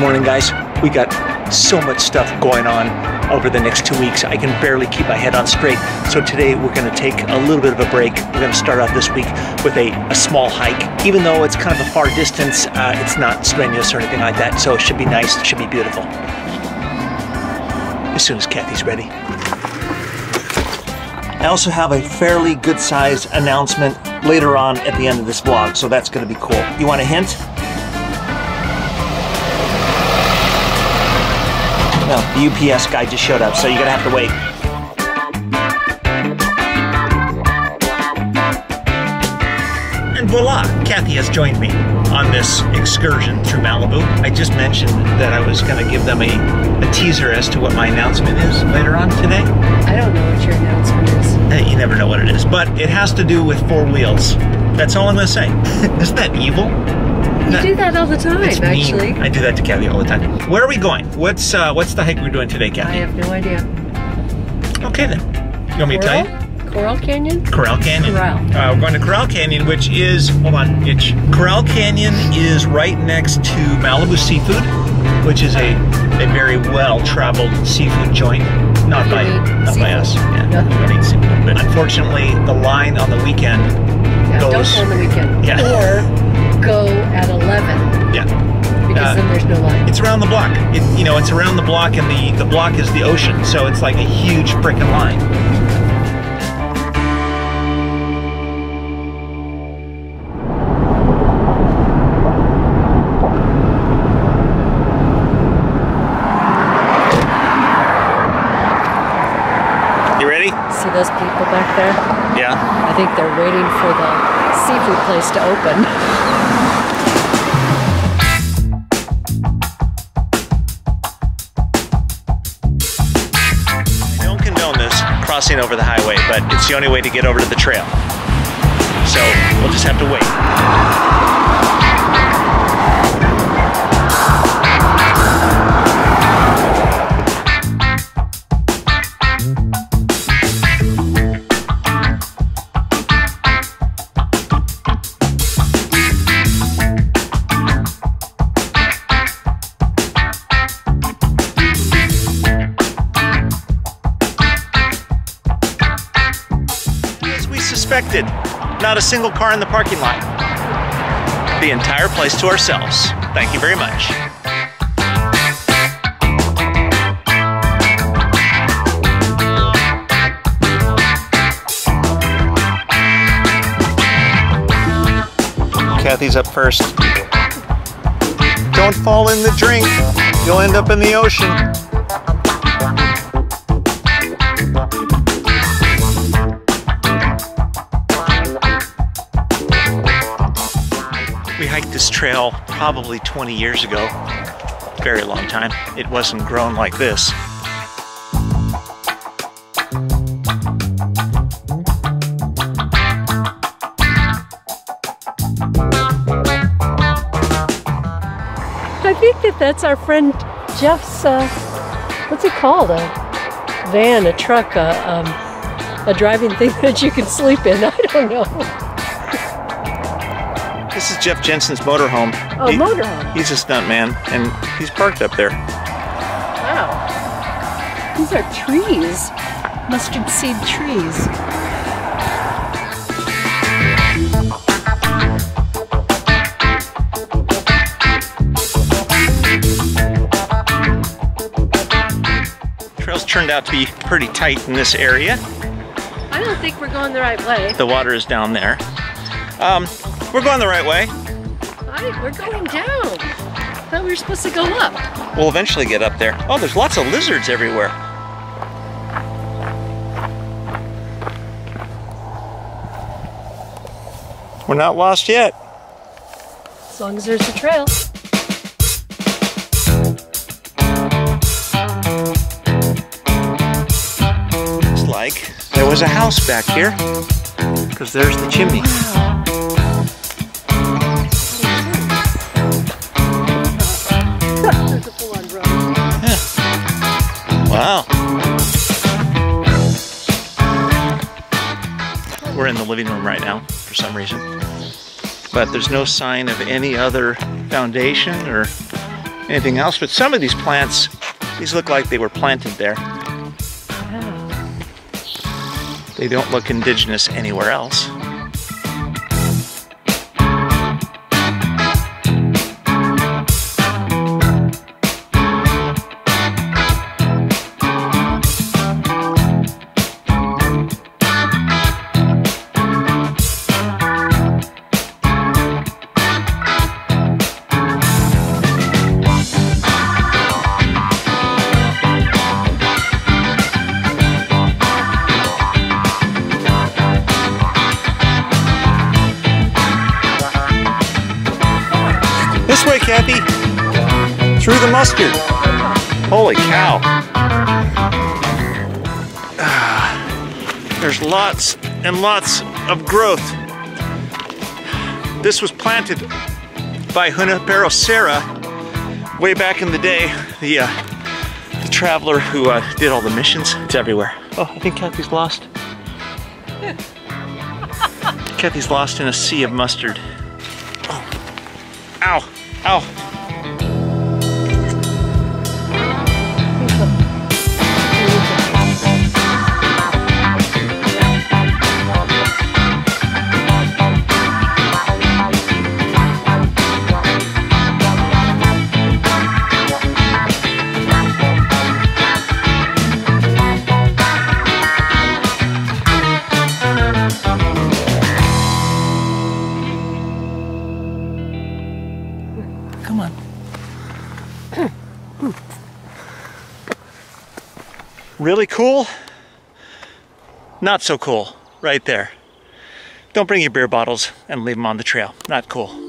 morning, guys. We got so much stuff going on over the next two weeks. I can barely keep my head on straight. So today we're going to take a little bit of a break. We're going to start off this week with a, a small hike. Even though it's kind of a far distance, uh, it's not strenuous or anything like that. So it should be nice. It should be beautiful. As soon as Kathie's ready. I also have a fairly good sized announcement later on at the end of this vlog, so that's going to be cool. You want a hint? No, the UPS guy just showed up, so you're gonna have to wait. And voila, Kathie has joined me on this excursion through Malibu. I just mentioned that I was gonna give them a, a teaser as to what my announcement is later on today. I don't know what your announcement is. Eh, You never know what it is, but it has to do with four wheels. That's all I'm gonna say. Isn't that evil? You do that all the time, It's mean. actually. I do that to Kathie all the time. Where are we going? What's uh, what's the hike we're doing today, Kathie? I have no idea. Okay then. You want me to tell you? Coral? Coral Canyon? Corral Canyon. Corral. Uh, we're going to Corral Canyon, which is hold on, itch. Corral Canyon is right next to Malibu Seafood, which is a a very well traveled seafood joint. Not by not by us. Yeah, don't seafood. But unfortunately, the line on the weekend. Yeah, don't Goes- go on the weekend. Yeah. Or go it's around the block. It, you know, it's around the block, and the the block is the ocean, so it's like a huge freaking line. You ready? See those people back there? Yeah. I think they're waiting for the seafood place to open. crossing over the highway, but it's the only way to get over to the trail. So we'll just have to wait. Suspected, not a single car in the parking lot. The entire place to ourselves. Thank you very much. Kathie's up first. Don't fall in the drink. You'll end up in the ocean. Hiked this trail probably 20 years ago. Very long time. It wasn't grown like this. I think that that's our friend Jeff's, uh, what's it called? A van, a truck, a, um, a driving thing that you can sleep in. I don't know. This is Jeff Jensen's motorhome. Oh, motorhome. He's a stunt man, and he's parked up there. Wow. These are trees. Mustard seed trees. Trail's turned out to be pretty tight in this area. I don't think we're going the right way. The water is down there. Um, we're going the right way. I, we're going down. I thought we were supposed to go up. We'll eventually get up there. Oh, there's lots of lizards everywhere. We're not lost yet. As long as there's a trail. Looks like there was a house back here. Because there's the chimney. There's We're in the living room right now for some reason. But there's no sign of any other foundation or anything else, but some of these plants, these look like they were planted there. Oh. They don't look indigenous anywhere else. Mustard. Holy cow. Ah, There's lots and lots of growth. This was planted by Junipero Serra way back in the day. The, uh, the traveler who uh, did all the missions. It's everywhere. Oh, I think Kathie's lost. Kathie's lost in a sea of mustard. Ow! Ow! Really cool? Not so cool. Right there. Don't bring your beer bottles and leave them on the trail. Not cool.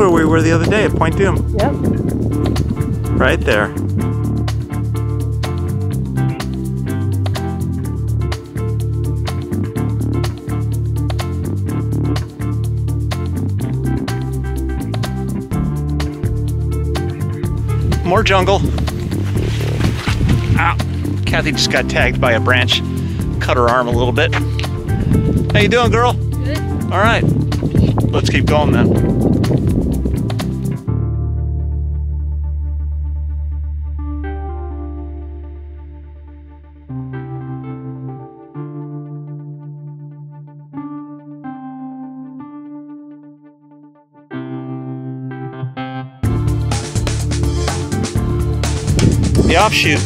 Where we were the other day at Point Dume. Yep. Right there. More jungle. Ow. Kathie just got tagged by a branch. Cut her arm a little bit. How you doing, girl? Good. All right. Let's keep going then. The offshoot.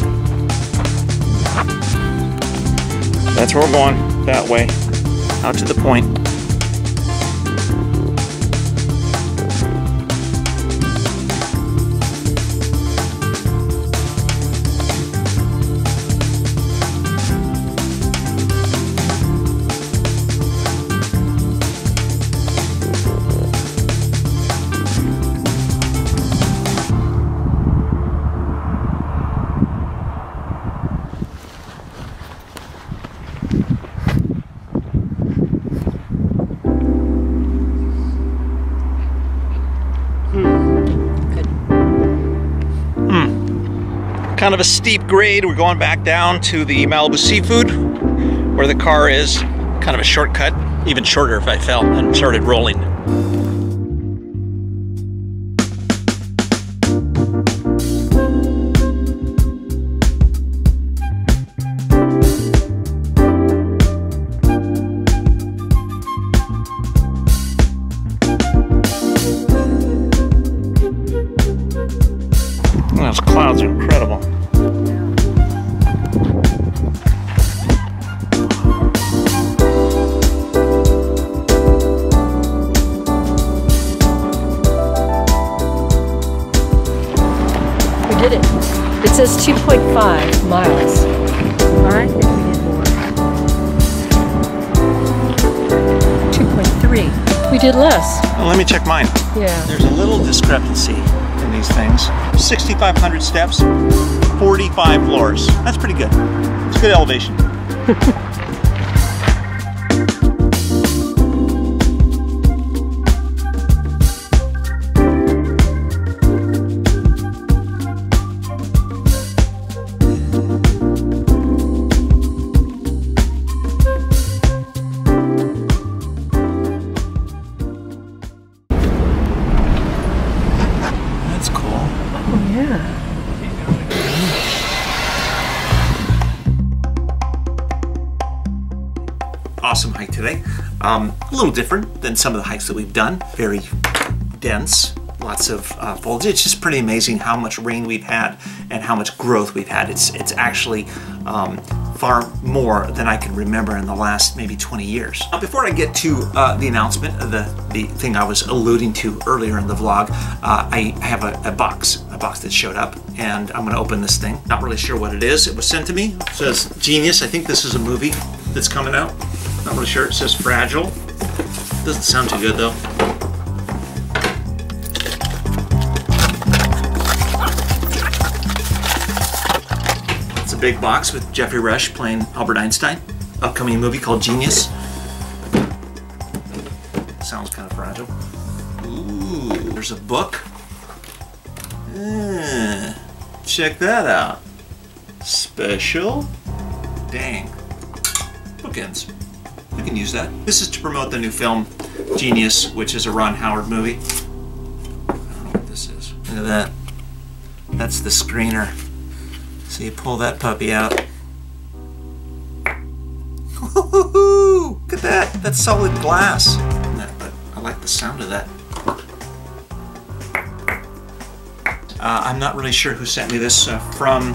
That's where we're going. That way. Out to the point. Of a steep grade. We're going back down to the Malibu Seafood where the car is. Kind of a shortcut, even shorter if I fell and started rolling. Did it. It says 2.5 miles. I think we did more. 2.3. We did less. Well, let me check mine. Yeah. There's a little discrepancy in these things. 6,500 steps, 45 floors. That's pretty good. It's good elevation. little different than some of the hikes that we've done. Very dense, lots of uh, foliage. It's just pretty amazing how much rain we've had and how much growth we've had. It's it's actually um, far more than I can remember in the last maybe 20 years. Now, before I get to uh, the announcement, of the the thing I was alluding to earlier in the vlog, uh, I have a, a box, a box that showed up, and I'm going to open this thing. Not really sure what it is. It was sent to me. It says Genius. I think this is a movie that's coming out. Not really sure. It says Fragile. Doesn't sound too good though. It's a big box with Geoffrey Rush playing Albert Einstein. Upcoming movie called Genius. Sounds kind of fragile. Ooh, there's a book. Eh, check that out. Special. Dang. Bookends. Can use that. This is to promote the new film Genius, which is a Ron Howard movie. I don't know what this is. Look at that. That's the screener. So you pull that puppy out. Look at that. That's solid glass. But I like the sound of that. Uh, I'm not really sure who sent me this uh, from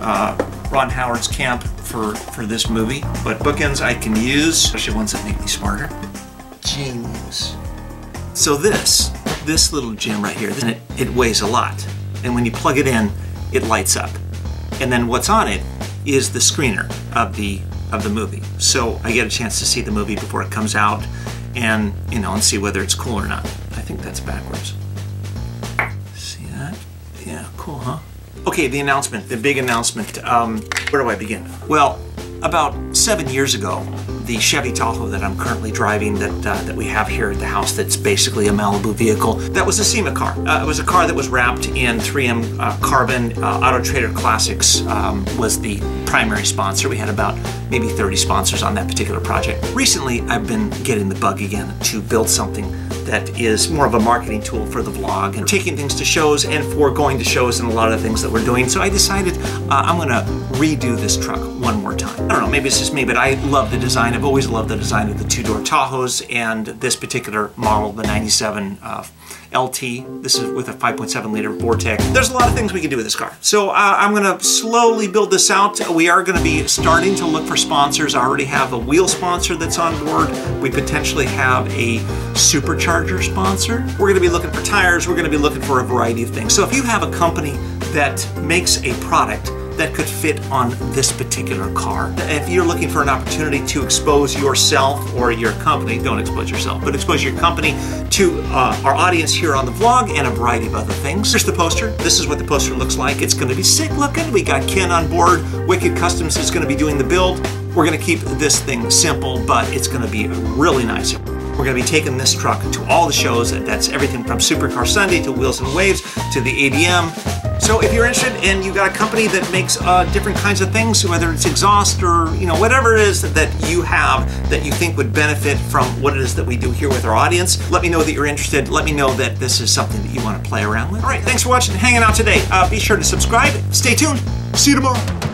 uh, Ron Howard's camp for, for this movie, but bookends I can use, especially ones that make me smarter. Genius. So this, this little gem right here, then it, it weighs a lot. And when you plug it in, it lights up. And then what's on it is the screener of the of the movie. So I get a chance to see the movie before it comes out and you know and see whether it's cool or not. I think that's backwards. See that? Yeah, cool, huh? Okay, the announcement, the big announcement. Um, where do I begin? Well, about seven years ago, the Chevy Tahoe that I'm currently driving, that uh, that we have here at the house, that's basically a Malibu vehicle, that was a SEMA car. Uh, it was a car that was wrapped in 3M uh, carbon. Uh, Auto Trader Classics um, was the primary sponsor. We had about maybe 30 sponsors on that particular project. Recently, I've been getting the bug again to build something that is more of a marketing tool for the vlog and taking things to shows and for going to shows and a lot of the things that we're doing. So I decided uh, I'm gonna redo this truck one more time. I don't know, maybe it's just me, but I love the design. I've always loved the design of the two-door Tahoes and this particular model, the 97 uh, LT. This is with a 5.7 liter Vortec. There's a lot of things we can do with this car. So uh, I'm gonna slowly build this out. We are gonna be starting to look for sponsors. I already have a wheel sponsor that's on board. We potentially have a supercharger sponsor. We're gonna be looking for tires. We're gonna be looking for a variety of things. So if you have a company that makes a product that could fit on this particular car. If you're looking for an opportunity to expose yourself or your company, don't expose yourself, but expose your company to uh, our audience here on the vlog and a variety of other things. Here's the poster. This is what the poster looks like. It's going to be sick looking. We got Ken on board. Wicked Customs is going to be doing the build. We're going to keep this thing simple, but it's going to be really nice. We're going to be taking this truck to all the shows. That's everything from Supercar Sunday to Wheels and Waves to the ADM. So if you're interested and you've got a company that makes uh, different kinds of things, whether it's exhaust or you know whatever it is that you have that you think would benefit from what it is that we do here with our audience, let me know that you're interested. Let me know that this is something that you want to play around with. All right, thanks for watching hanging out today. Uh, be sure to subscribe. Stay tuned. See you tomorrow.